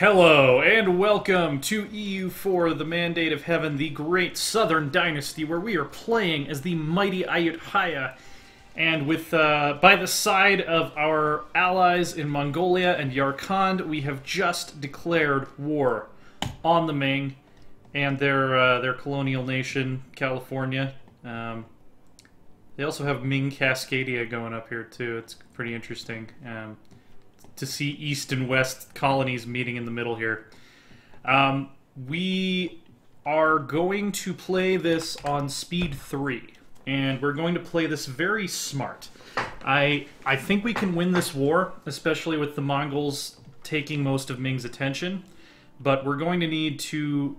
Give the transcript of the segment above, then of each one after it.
Hello and welcome to EU4, the Mandate of Heaven, the great southern dynasty, where we are playing as the mighty Ayutthaya. And with uh, by the side of our allies in Mongolia and Yarkand, we have just declared war on the Ming and their uh, their colonial nation, California. Um, they also have Ming Cascadia going up here too. It's pretty interesting. Um, to see east and west colonies meeting in the middle here. Um, we are going to play this on speed three, and we're going to play this very smart. I I think we can win this war, especially with the Mongols taking most of Ming's attention, but we're going to need to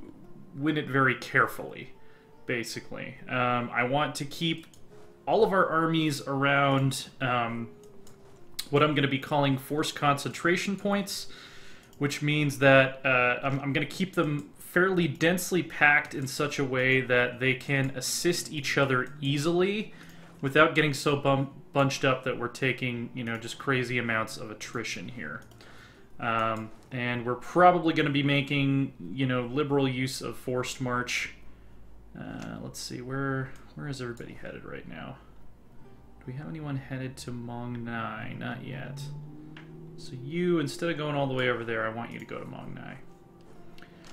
win it very carefully. Basically, um, I want to keep all of our armies around. Um, what I'm going to be calling force concentration points, which means that uh, I'm, I'm going to keep them fairly densely packed in such a way that they can assist each other easily without getting so bum- bunched up that we're taking, you know, just crazy amounts of attrition here. Um, and we're probably going to be making, you know, liberal use of forced march. Uh, let's see, where where is everybody headed right now? Do we have anyone headed to Mong Nai? Not yet. So you, instead of going all the way over there, I want you to go to Mong Nai.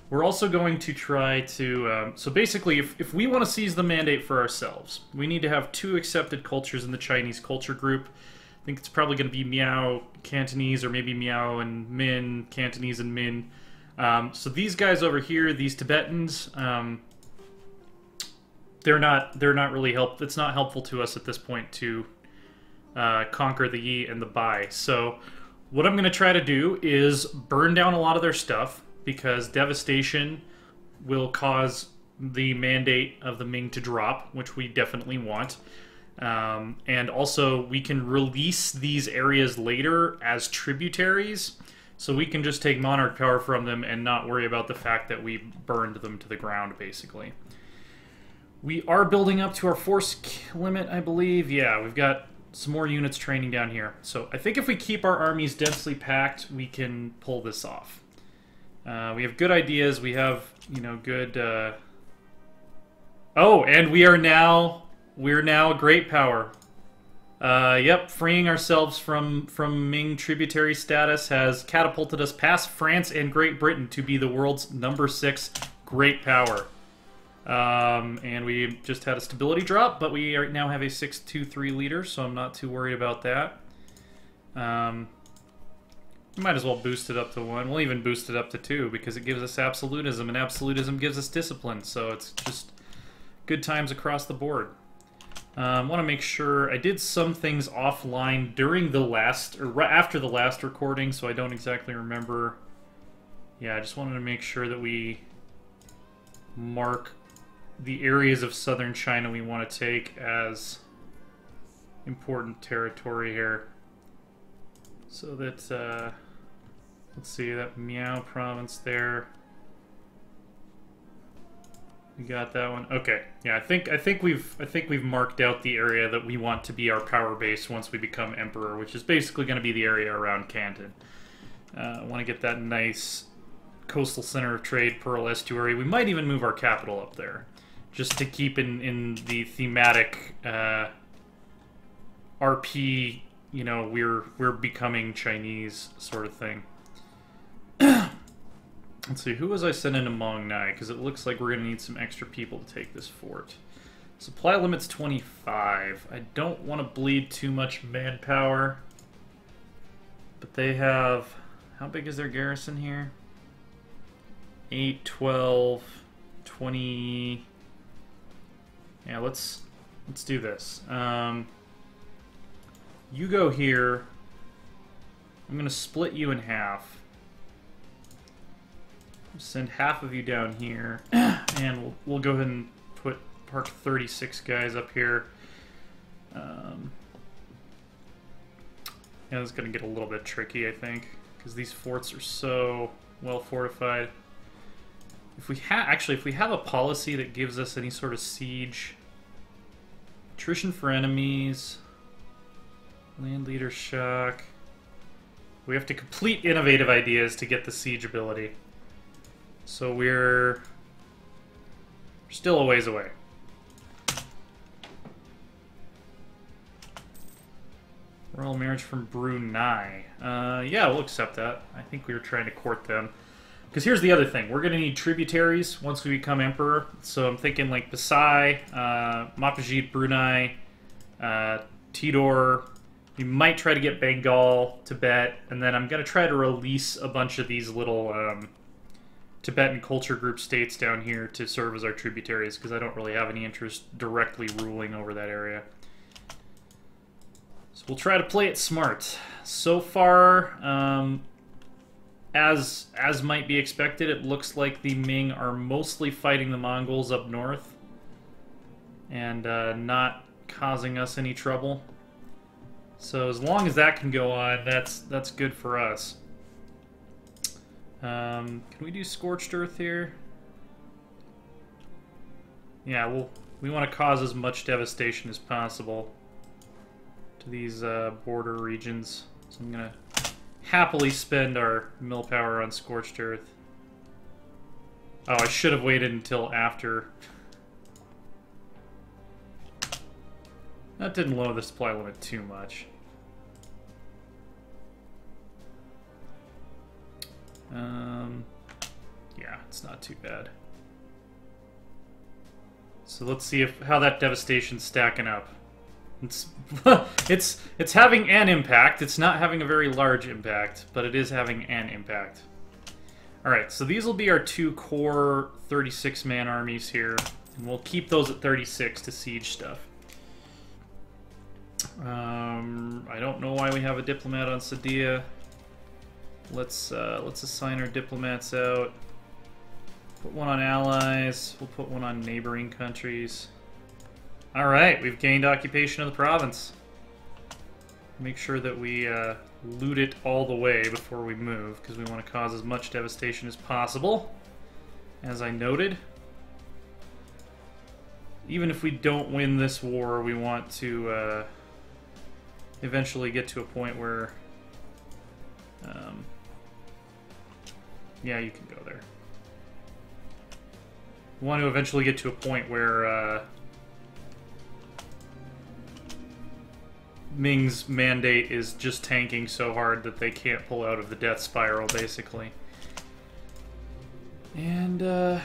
We're also going to try to... Um, so basically, if, if we want to seize the mandate for ourselves, we need to have two accepted cultures in the Chinese culture group. I think it's probably going to be Miao Cantonese or maybe Miao and Min, Cantonese and Min. Um, so these guys over here, these Tibetans, um, they're not they're not really help. It's not helpful to us at this point to uh, conquer the Yi and the Bai. So what I'm going to try to do is burn down a lot of their stuff because devastation will cause the mandate of the Ming to drop, which we definitely want. Um, and also, we can release these areas later as tributaries, so we can just take monarch power from them and not worry about the fact that we burned them to the ground, basically. We are building up to our force limit, I believe. Yeah, we've got some more units training down here. So I think if we keep our armies densely packed, we can pull this off. Uh, we have good ideas. We have, you know, good... Uh... Oh, and we are now... We're now a great power. Uh, yep, freeing ourselves from, from Ming tributary status has catapulted us past France and Great Britain to be the world's number six great power. Um, and we just had a stability drop, but we right now have a 6-2-3 leader, so I'm not too worried about that. Um, might as well boost it up to 1. We'll even boost it up to 2 because it gives us absolutism, and absolutism gives us discipline, so it's just good times across the board. I um, want to make sure I did some things offline during the last, or right after the last recording, so I don't exactly remember. Yeah, I just wanted to make sure that we mark the areas of southern China we want to take as important territory here. So that, uh, let's see, that Miao province there. We got that one. Okay, yeah, I think I think we've I think we've marked out the area that we want to be our power base once we become emperor, which is basically going to be the area around Canton. Uh, I want to get that nice coastal center of trade, Pearl Estuary. We might even move our capital up there just to keep in in the thematic uh, RP. You know, we're we're becoming Chinese sort of thing. Let's see, who was I sending to Mong Nai? Because it looks like we're going to need some extra people to take this fort. Supply limit's 25. I don't want to bleed too much manpower. But they have... How big is their garrison here? 8, 12, 20... Yeah, let's let's do this. Um, you go here. I'm gonna split you in half. Send half of you down here, and we'll we'll go ahead and put park 36 guys up here. Um, yeah, is gonna get a little bit tricky, I think, because these forts are so well fortified. If we have actually, if we have a policy that gives us any sort of siege Attrition for enemies. Land leader shock. We have to complete innovative ideas to get the siege ability. So we're still a ways away. Royal marriage from Brunei. Uh, yeah, we'll accept that. I think we were trying to court them. Because here's the other thing. We're going to need tributaries once we become emperor. So I'm thinking like Pasai, uh, Majapahit, Brunei, uh, Tidor. We might try to get Bengal, Tibet, and then I'm going to try to release a bunch of these little um, Tibetan culture group states down here to serve as our tributaries because I don't really have any interest directly ruling over that area. So we'll try to play it smart. So far, um, as as might be expected, it looks like the Ming are mostly fighting the Mongols up north and uh, not causing us any trouble. So as long as that can go on, that's that's good for us. Um, can we do Scorched Earth here? Yeah, well, we want to cause as much devastation as possible to these uh, border regions. So I'm going to happily spend our mill power on Scorched Earth. Oh, I should have waited until after. That didn't lower the supply limit too much. Um, yeah, it's not too bad. So let's see if how that devastation's stacking up. It's it's it's having an impact. It's not having a very large impact, but it is having an impact. All right, so these will be our two core 36-man armies here, and we'll keep those at 36 to siege stuff. Um, I don't know why we have a diplomat on Sadia. Let's uh, let's assign our diplomats out. Put one on allies. We'll put one on neighboring countries. All right, we've gained occupation of the province. Make sure that we uh, loot it all the way before we move, because we want to cause as much devastation as possible. As I noted. Even if we don't win this war, we want to uh, eventually get to a point where um, yeah, you can go there. We want to eventually get to a point where uh, Ming's mandate is just tanking so hard that they can't pull out of the death spiral, basically. And, uh,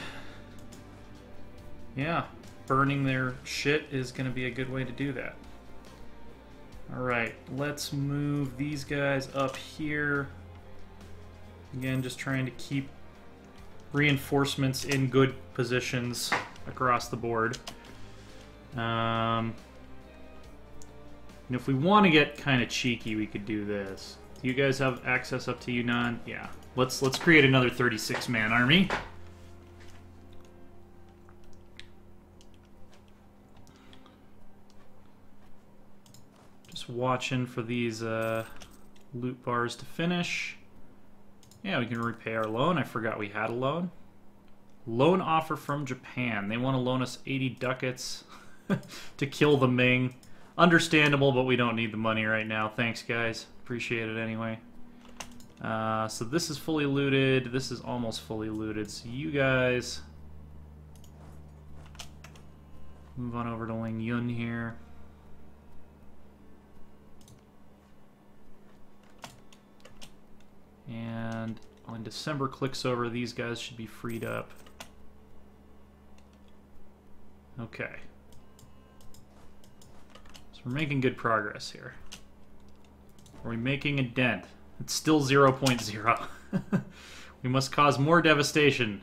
yeah, burning their shit is going to be a good way to do that. Alright, let's move these guys up here. Again, just trying to keep reinforcements in good positions across the board. Um, and if we want to get kind of cheeky, we could do this. Do you guys have access up to Yunnan? Yeah. Let's let's create another 36-man army. Just watching for these uh, loot bars to finish. Yeah, we can repay our loan. I forgot we had a loan. Loan offer from Japan. They want to loan us 80 ducats to kill the Ming. Understandable, but we don't need the money right now. Thanks, guys. Appreciate it anyway. Uh, so this is fully looted. This is almost fully looted. So you guys... Move on over to Ling Yun here. And when December clicks over, these guys should be freed up. Okay. We're making good progress here. Are we making a dent? It's still 0.0. we must cause more devastation.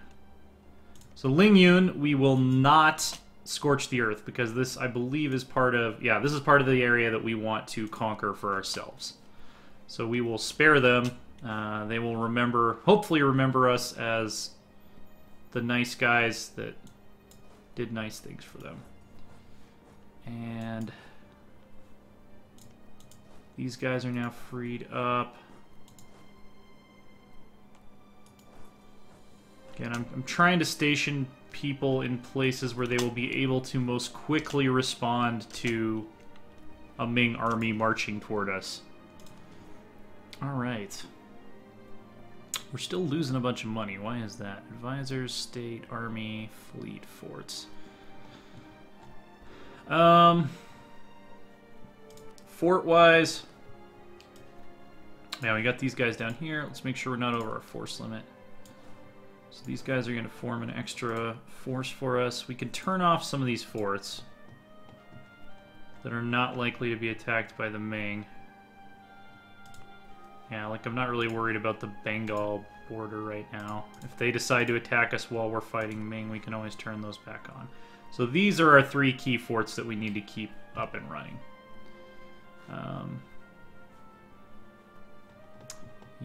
So Ling Yun, we will not scorch the earth because this, I believe, is part of... Yeah, this is part of the area that we want to conquer for ourselves. So we will spare them uh, they will remember, hopefully, remember us as the nice guys that did nice things for them. And these guys are now freed up. Again, I'm, I'm trying to station people in places where they will be able to most quickly respond to a Ming army marching toward us. All right. We're still losing a bunch of money. Why is that? Advisors, state, army, fleet, forts. Um, fort-wise, now we got these guys down here. Let's make sure we're not over our force limit. So these guys are going to form an extra force for us. We can turn off some of these forts that are not likely to be attacked by the Ming. Yeah, like I'm not really worried about the Bengal border right now. If they decide to attack us while we're fighting Ming, we can always turn those back on. So these are our three key forts that we need to keep up and running. Um,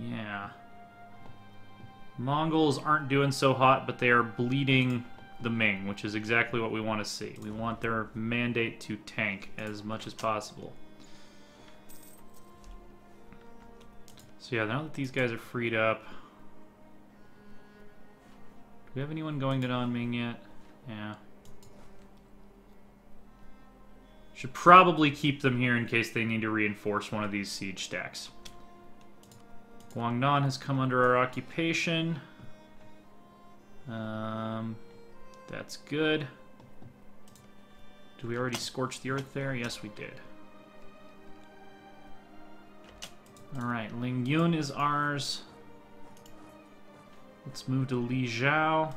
yeah. Mongols aren't doing so hot, but they are bleeding the Ming, which is exactly what we want to see. We want their mandate to tank as much as possible. So yeah, now that these guys are freed up... Do we have anyone going to Nanming yet? Yeah. Should probably keep them here in case they need to reinforce one of these siege stacks. Guangnan has come under our occupation. Um, that's good. Do we already scorch the earth there? Yes, we did. Alright, Ling Yun is ours. Let's move to Li Zhao.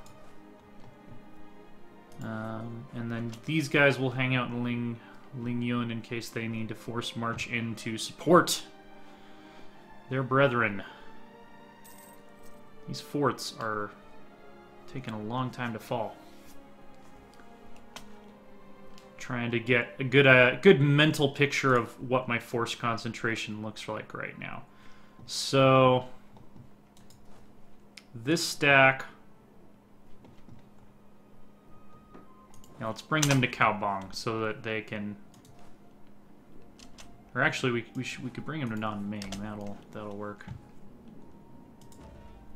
Um, and then these guys will hang out in Ling, Ling Yun in case they need to force march in to support their brethren. These forts are taking a long time to fall. Trying to get a good, uh, good mental picture of what my force concentration looks like right now. So, this stack... Now let's bring them to Caobang so that they can... Or actually, we, we, should, we could bring him to Nanming. That'll, that'll work.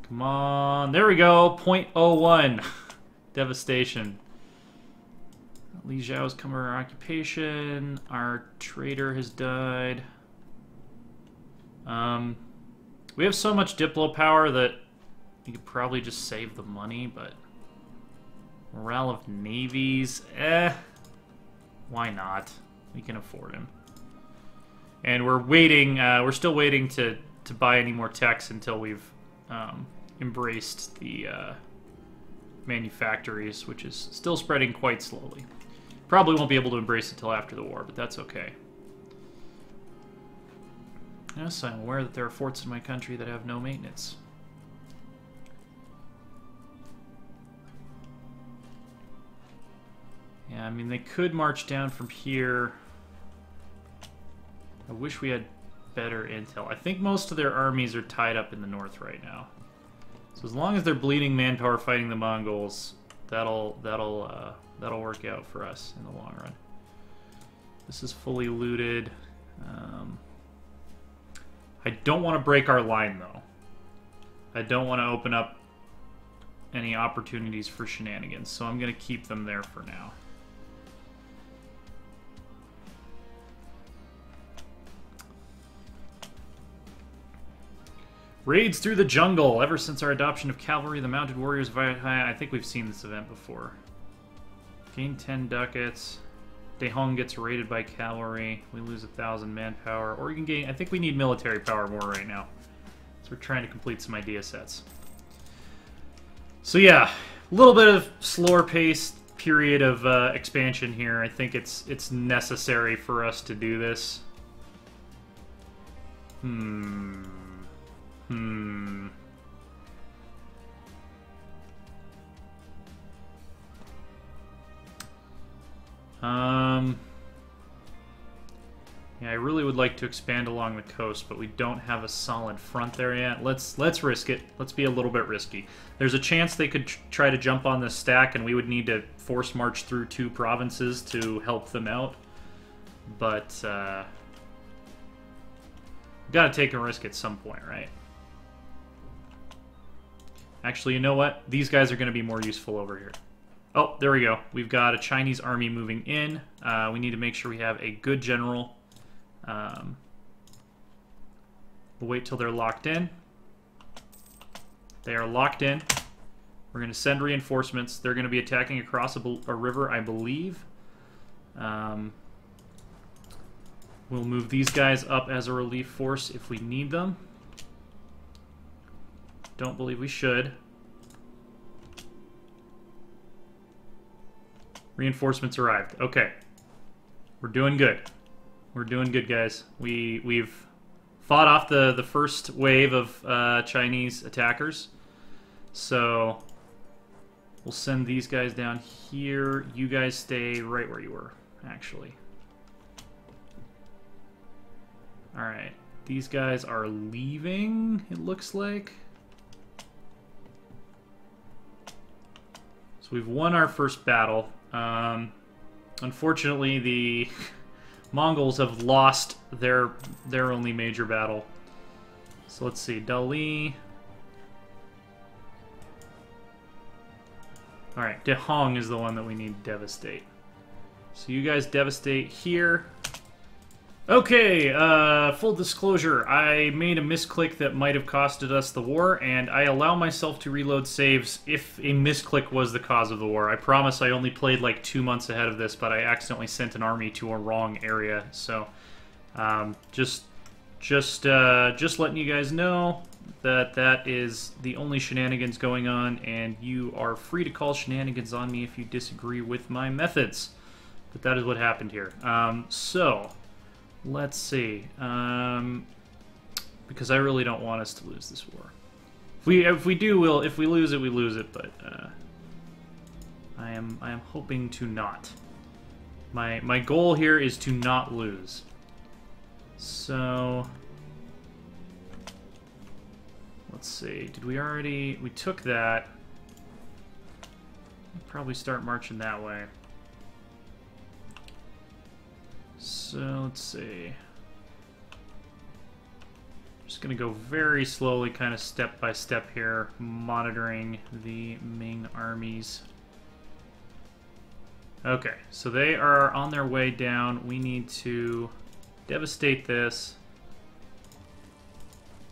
Come on. There we go. 0.01. Devastation. Li Zhao's come our occupation. Our trader has died. Um, we have so much Diplo power that we could probably just save the money, but... Morale of navies, eh. Why not? We can afford him. And we're waiting, uh, we're still waiting to, to buy any more techs until we've um, embraced the uh, manufactories, which is still spreading quite slowly. Probably won't be able to embrace it until after the war, but that's okay. Yes, I'm aware that there are forts in my country that have no maintenance. Yeah, I mean, they could march down from here. I wish we had better intel. I think most of their armies are tied up in the north right now. So as long as they're bleeding manpower fighting the Mongols, that'll that'll uh, that'll work out for us in the long run. This is fully looted. Um, I don't want to break our line though. I don't want to open up any opportunities for shenanigans, so I'm going to keep them there for now. Raids through the jungle. Ever since our adoption of cavalry, the mounted warriors of I think we've seen this event before. Gain 10 ducats. Dehong gets raided by cavalry. We lose a thousand manpower. Or you can gain... I think we need military power more right now. So we're trying to complete some idea sets. So yeah, a little bit of slower paced period of uh, expansion here. I think it's it's necessary for us to do this. Hmm. Hmm. Um. Yeah, I really would like to expand along the coast, but we don't have a solid front there yet. Let's let's risk it. Let's be a little bit risky. There's a chance they could try to jump on this stack, and we would need to force march through two provinces to help them out. But uh, got to take a risk at some point, right? Actually, you know what? These guys are going to be more useful over here. Oh, there we go. We've got a Chinese army moving in. Uh, we need to make sure we have a good general. Um, We'll wait till they're locked in. They are locked in. We're going to send reinforcements. They're going to be attacking across a, a river, I believe. Um, we'll move these guys up as a relief force if we need them. Don't believe we should. Reinforcements arrived. Okay. We're doing good. We're doing good, guys. We we've fought off the the first wave of uh, Chinese attackers. So we'll send these guys down here. You guys stay right where you were, actually. All right. These guys are leaving, it looks like. We've won our first battle. Um, unfortunately, the Mongols have lost their their only major battle. So let's see, Dali. Alright, Dehong is the one that we need to devastate. So you guys devastate here. Okay, uh, full disclosure, I made a misclick that might have costed us the war, and I allow myself to reload saves if a misclick was the cause of the war. I promise I only played like two months ahead of this, but I accidentally sent an army to a wrong area, so um, just, just, uh, just letting you guys know that that is the only shenanigans going on, and you are free to call shenanigans on me if you disagree with my methods. But that is what happened here. Um, so... Let's see. Um, because I really don't want us to lose this war. If we if we do, we'll if we lose it, we lose it. But uh, I am I am hoping to not. My my goal here is to not lose. So let's see. Did we already we took that? Probably start marching that way. So let's see. Just gonna go very slowly, kind of step by step here, monitoring the Ming armies. Okay, so they are on their way down. We need to devastate this.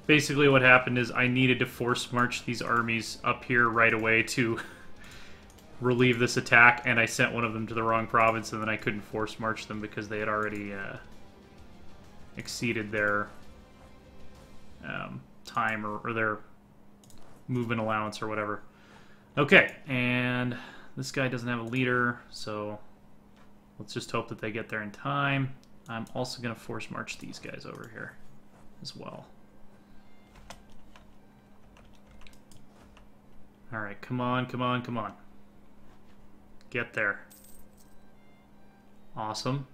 Basically what happened is I needed to force march these armies up here right away to relieve this attack, and I sent one of them to the wrong province, and then I couldn't force march them because they had already uh, exceeded their um, time or, or their movement allowance or whatever. Okay, and this guy doesn't have a leader, so let's just hope that they get there in time. I'm also going to force march these guys over here as well. Alright, come on, come on, come on. Get there. Awesome.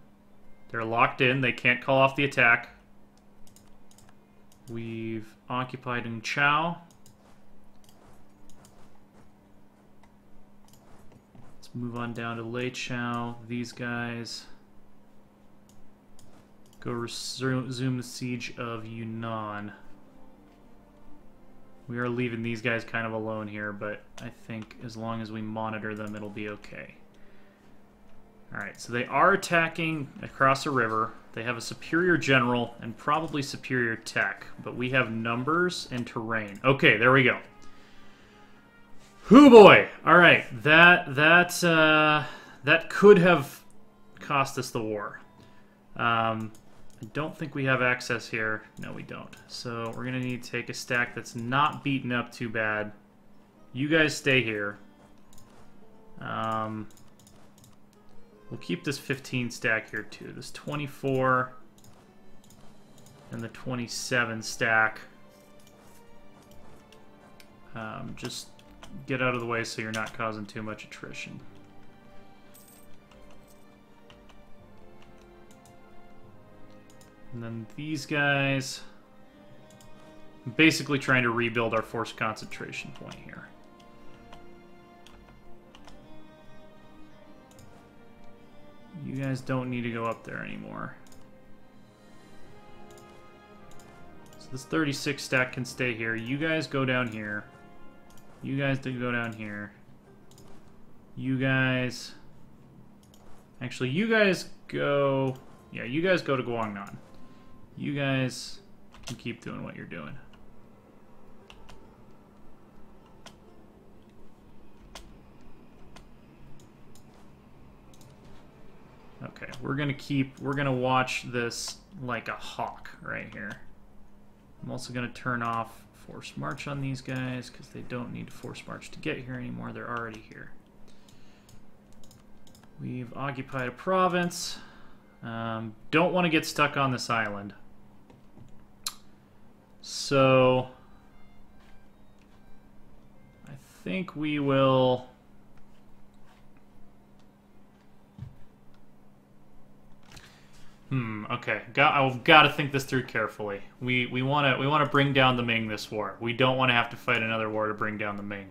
They're locked in. They can't call off the attack. We've occupied in Chao. Let's move on down to Lei Chao. These guys. Go resume the siege of Yunnan. We are leaving these guys kind of alone here, but I think as long as we monitor them, it'll be okay. Alright, so they are attacking across a river. They have a superior general and probably superior tech, but we have numbers and terrain. Okay, there we go. Hoo boy! Alright, that, that, uh, that could have cost us the war. Um, I don't think we have access here. No, we don't. So we're going to need to take a stack that's not beaten up too bad. You guys stay here. Um, we'll keep this 15 stack here too. This 24 and the 27 stack. Um, just get out of the way so you're not causing too much attrition. And then these guys... basically trying to rebuild our force concentration point here. You guys don't need to go up there anymore. So this 36 stack can stay here. You guys go down here. You guys do go down here. You guys... Actually, you guys go... Yeah, you guys go to Guangnan. You guys can keep doing what you're doing. Okay, we're gonna keep, we're gonna watch this like a hawk right here. I'm also gonna turn off force march on these guys because they don't need to force march to get here anymore. They're already here. We've occupied a province. Um, don't want to get stuck on this island. So I think we will Hmm. Okay. Got. I've got to think this through carefully. We we want to we want to bring down the Ming this war. We don't want to have to fight another war to bring down the Ming.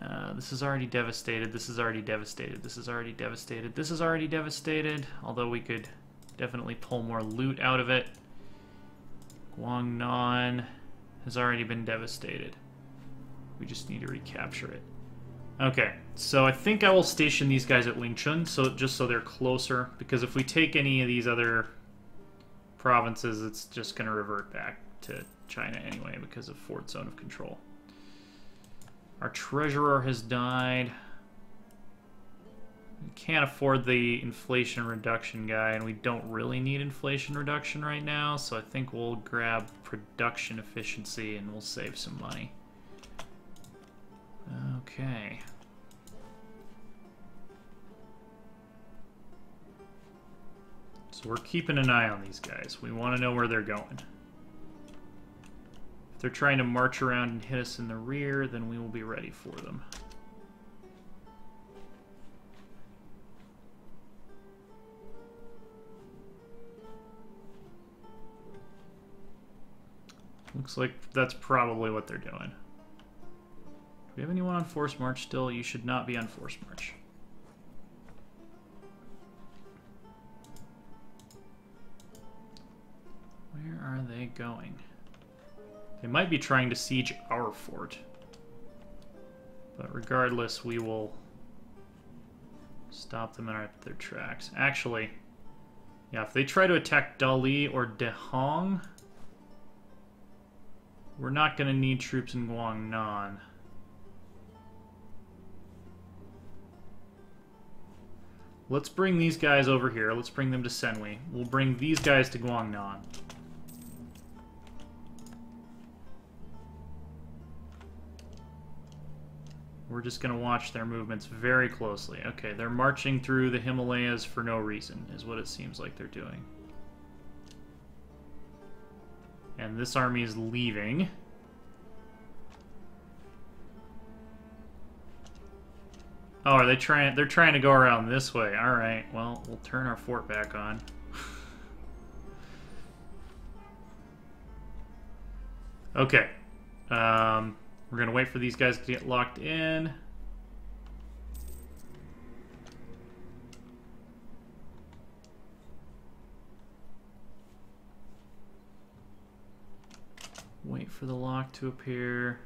Uh, this is already devastated. This is already devastated. This is already devastated. This is already devastated. Although we could definitely pull more loot out of it. Guangnan has already been devastated. We just need to recapture it. Okay, so I think I will station these guys at Wingchun, so just so they're closer, because if we take any of these other provinces, it's just going to revert back to China anyway because of Fort Zone of Control. Our treasurer has died. We can't afford the inflation reduction guy, and we don't really need inflation reduction right now, so I think we'll grab production efficiency and we'll save some money. Okay. So we're keeping an eye on these guys. We want to know where they're going. If they're trying to march around and hit us in the rear, then we will be ready for them. Looks like that's probably what they're doing Do we have anyone on Force March still? You should not be on Force March. Where are they going? They might be trying to siege our fort. But regardless, we will stop them in their tracks. Actually, yeah, if they try to attack Dali or Dehong, we're not going to need troops in Guangnan. Let's bring these guys over here. Let's bring them to Senwi. We'll bring these guys to Guangnan. We're just going to watch their movements very closely. Okay, they're marching through the Himalayas for no reason, is what it seems like they're doing. And this army is leaving. Oh, are they trying? They're trying to go around this way. All right. Well, we'll turn our fort back on. okay. Um, we're gonna wait for these guys to get locked in. For the lock to appear.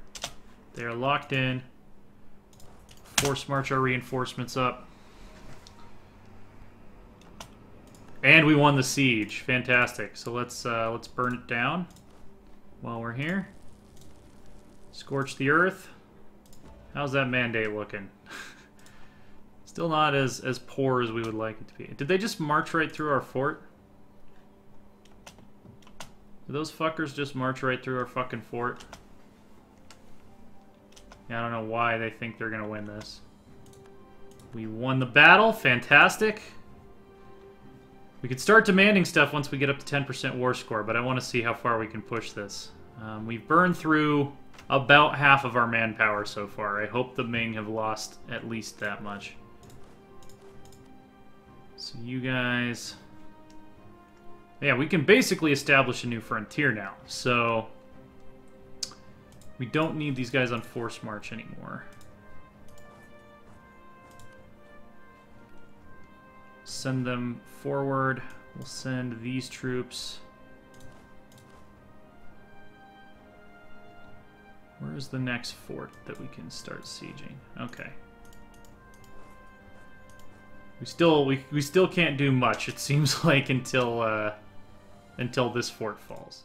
They are locked in. Force march our reinforcements up. And we won the siege. Fantastic. So let's uh, let's burn it down while we're here. Scorch the earth. How's that mandate looking? Still not as, as poor as we would like it to be. Did they just march right through our fort? Did those fuckers just march right through our fucking fort? I don't know why they think they're to win this. We won the battle. Fantastic. We could start demanding stuff once we get up to 10% war score, but I want to see how far we can push this. Um, we've burned through about half of our manpower so far. I hope the Ming have lost at least that much. So you guys... Yeah, we can basically establish a new frontier now, so... We don't need these guys on force march anymore. Send them forward. We'll send these troops. Where's the next fort that we can start sieging? Okay. We still we, we still can't do much, it seems like, until uh, until this fort falls.